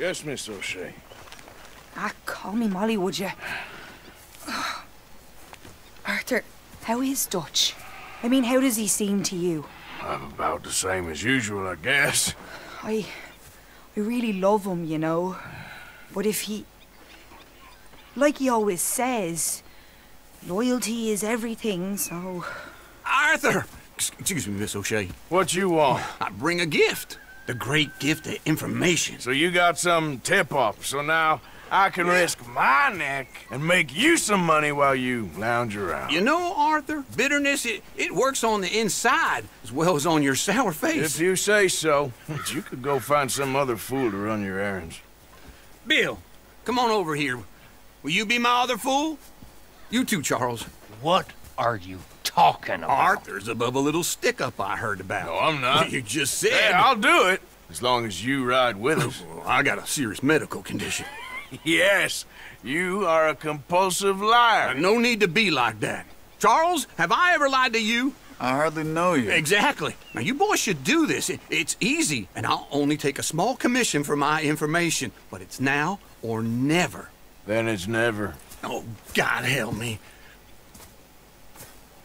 Yes, Miss O'Shea. Ah, call me Molly, would you? Arthur, how is Dutch? I mean, how does he seem to you? I'm about the same as usual, I guess. I... I really love him, you know. But if he... Like he always says, loyalty is everything, so... Arthur! Excuse me, Miss O'Shea. What you want? I bring a gift. The great gift of information. So you got some tip-off, so now I can risk my neck and make you some money while you lounge around. You know, Arthur, bitterness, it, it works on the inside as well as on your sour face. If you say so, but you could go find some other fool to run your errands. Bill, come on over here. Will you be my other fool? You too, Charles. What are you talking about? Arthur's above a little stick-up I heard about. No, I'm not. You just said... Yeah, I'll do it, as long as you ride with us. I got a serious medical condition. yes, you are a compulsive liar. Uh, no need to be like that. Charles, have I ever lied to you? I hardly know you. Exactly. Now, you boys should do this. It, it's easy, and I'll only take a small commission for my information. But it's now or never. Then it's never. Oh, God help me.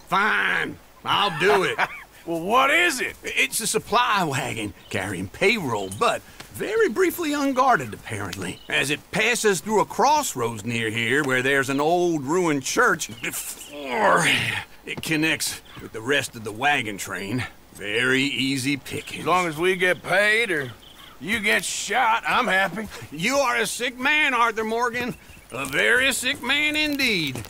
Fine. I'll do it. well, what is it? It's a supply wagon carrying payroll, but very briefly unguarded, apparently, as it passes through a crossroads near here where there's an old ruined church before it connects with the rest of the wagon train. Very easy picking. As long as we get paid or you get shot, I'm happy. You are a sick man, Arthur Morgan. A very sick man indeed.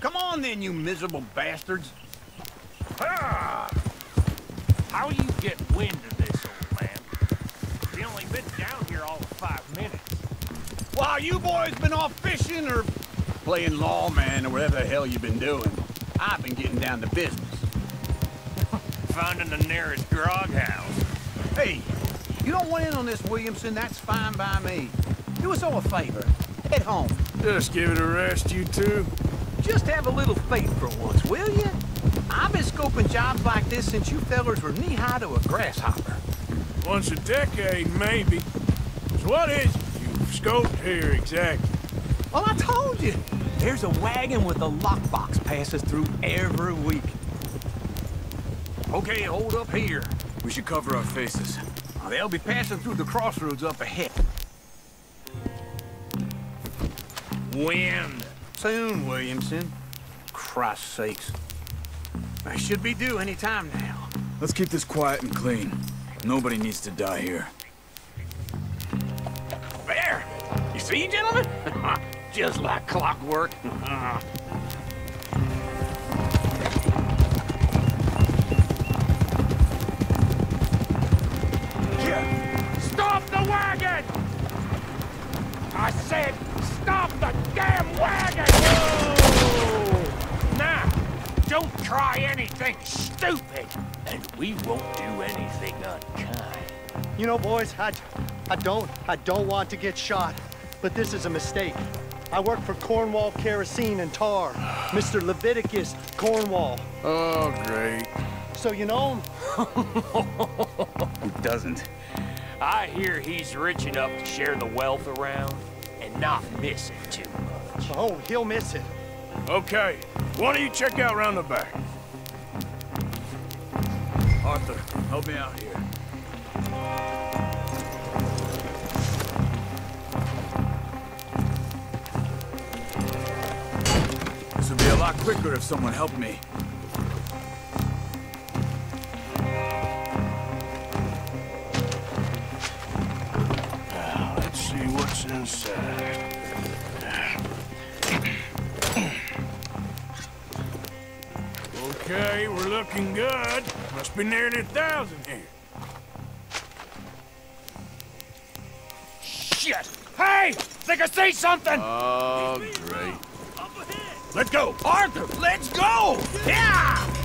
Come on then, you miserable bastards. Ah! How you get wind of this, old man? We only been down here all of five minutes. While you boys been off fishing or playing lawman or whatever the hell you've been doing, I've been getting down to business. Finding the nearest grog house. Hey, you don't want in on this, Williamson, that's fine by me. Do us all a favor. Head home. Just give it a rest, you two. Just have a little faith for once, will you? I've been scoping jobs like this since you fellers were knee-high to a grasshopper. Once a decade, maybe. So what is it you've scoped here exactly? Well, I told you. There's a wagon with a lockbox passes through every week. Okay, hold up here. We should cover our faces. They'll be passing through the crossroads up ahead. Wind. Soon, Williamson. Christ's sakes. I should be due any time now. Let's keep this quiet and clean. Nobody needs to die here. There! You see, gentlemen? Just like clockwork. Stop the wagon! I said, stop the damn wagon! Whoa! Now, don't try anything stupid, and we won't do anything unkind. You know, boys, I, I don't, I don't want to get shot, but this is a mistake. I work for Cornwall Kerosene and Tar, Mr. Leviticus Cornwall. Oh, great. So you know him? Who doesn't? I hear he's rich enough to share the wealth around and not miss it too much. Oh, he'll miss it. Okay, why don't you check out round the back? Arthur, help me out here. This would be a lot quicker if someone helped me. Okay, we're looking good. Must be nearly a thousand here. Shit! Hey! Think I see something! Oh, great. Let's go! Arthur, let's go! Yeah!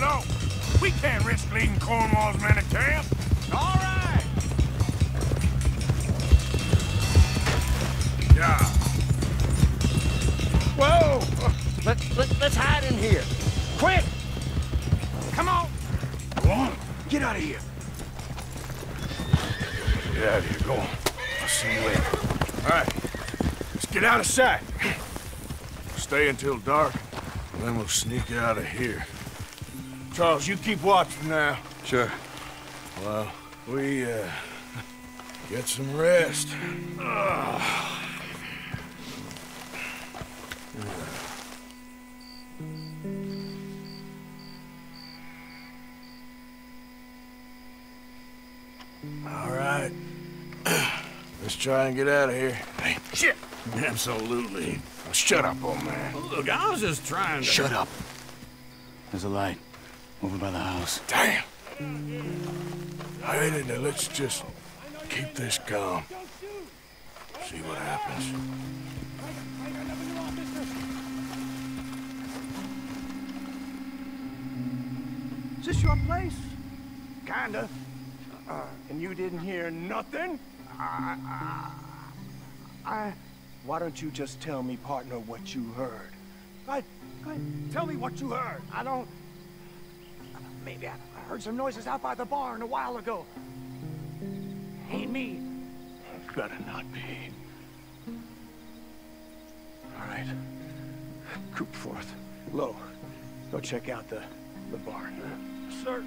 Lie low. We can't risk leading Cornwall's men to camp. All right! Yeah. Whoa! Let, let, let's hide in here. Quick! Come on! Go on. Get out of here. Get out of here. Go on. I'll see you later. All right. Let's get out of sight. Stay until dark, and then we'll sneak out of here. Charles, you keep watching now. Sure. Well, we, uh, get some rest. All right. Let's try and get out of here. Hey, shit! Absolutely. Now shut up, old man. Look, I was just trying to... Shut up. There's a light over by the house. Damn! I ain't it. Let's just keep this calm. See what happens. Is this your place? Kinda. Uh, and you didn't hear nothing? I, I, I... Why don't you just tell me, partner, what you heard? I, I, tell me what you heard. I don't... Maybe I, heard some noises out by the barn a while ago. Ain't me. Better not be. All right. Group forth. Low. Go check out the, the barn. Sir.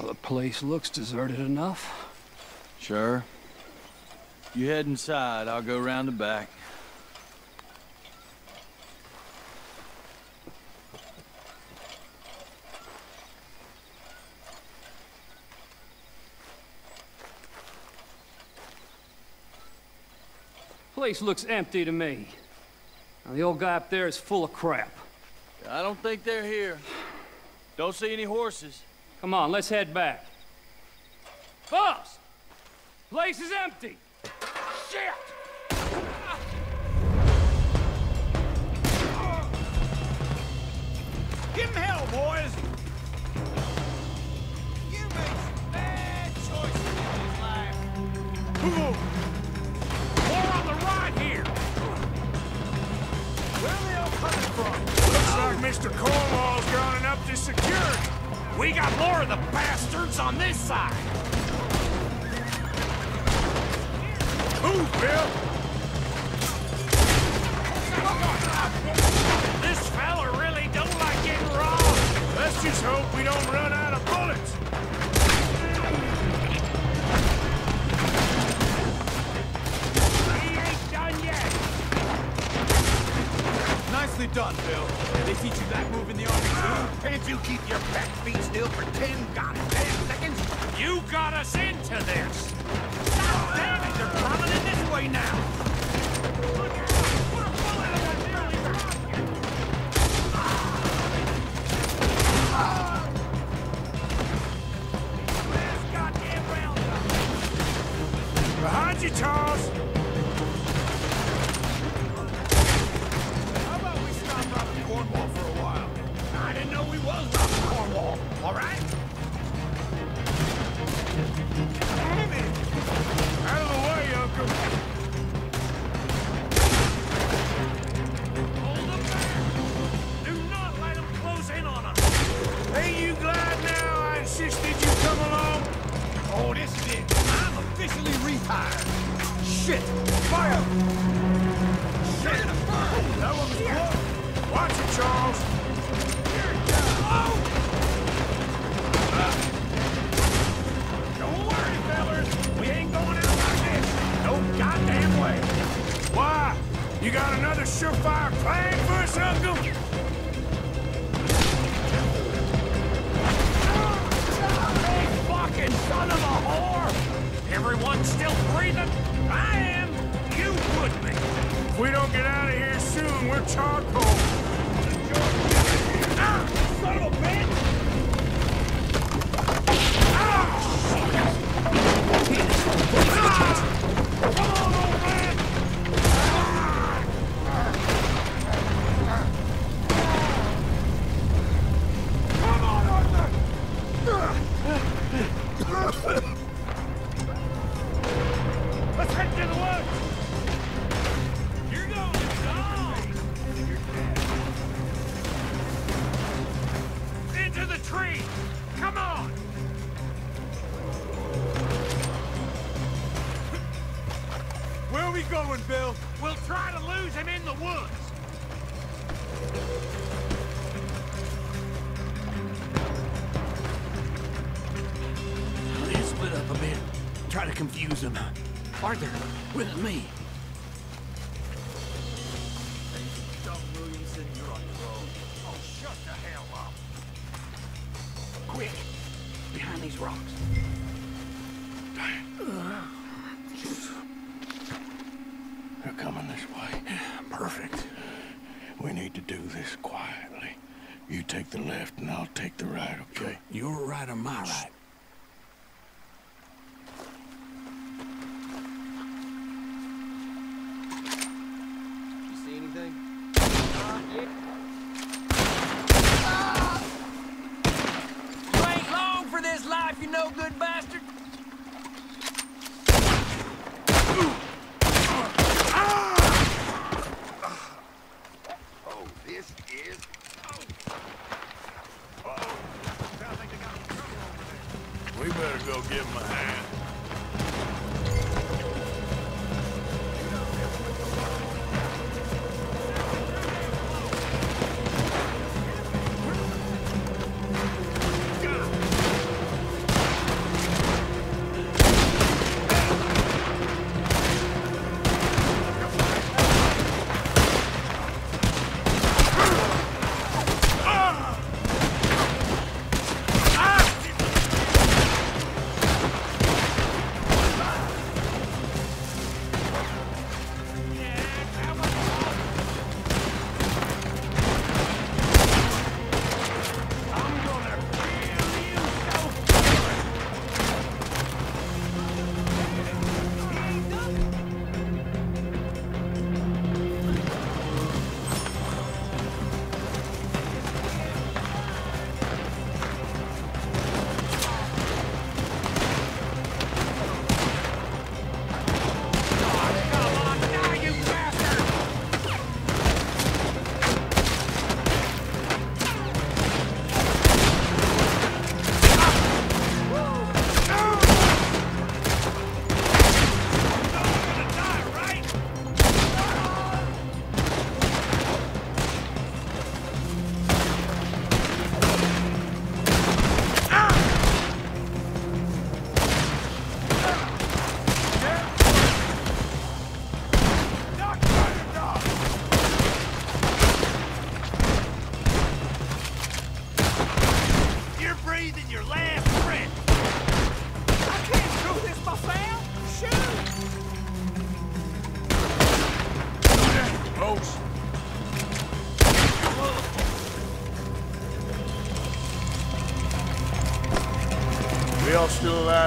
Well, the place looks deserted enough. Sure. You head inside, I'll go round the back. Place looks empty to me. Now, the old guy up there is full of crap. I don't think they're here. Don't see any horses. Come on, let's head back. Boss! Place is empty! Shit! Give him hell, boys! You make some bad choices in this life. The bastards on this side! Move, Bill! This fella really don't like getting robbed! Let's just hope we don't run out of bullets. He ain't done yet! Nicely done, Bill. They teach you that move in the army, too? Can't you keep your back feet still for ten goddamn seconds? You got us into this! God damn it, they're coming in this way now! Officially retired. Shit! Fire! Shit! That one was close. Watch it, Charles. Uh, don't worry, fellas. We ain't going out like this. No goddamn way. Why? You got another surefire plan for us, Uncle? Confuse them. Arthur, with me. Oh, shut the hell up! Quick! Behind these rocks. They're coming this way. Perfect. We need to do this quietly. You take the left and I'll take the right, okay? Your right or my right?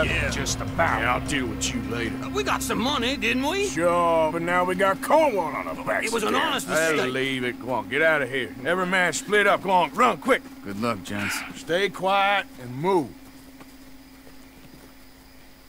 Still? Yeah. Just about. Yeah, I'll deal with you later. We got some money, didn't we? Sure, but now we got Cornwall on our backs. It was an again. honest Hey, mistake. leave it. Go on, get out of here. Every man split up. Go on, run quick. Good luck, gents. Stay quiet and move.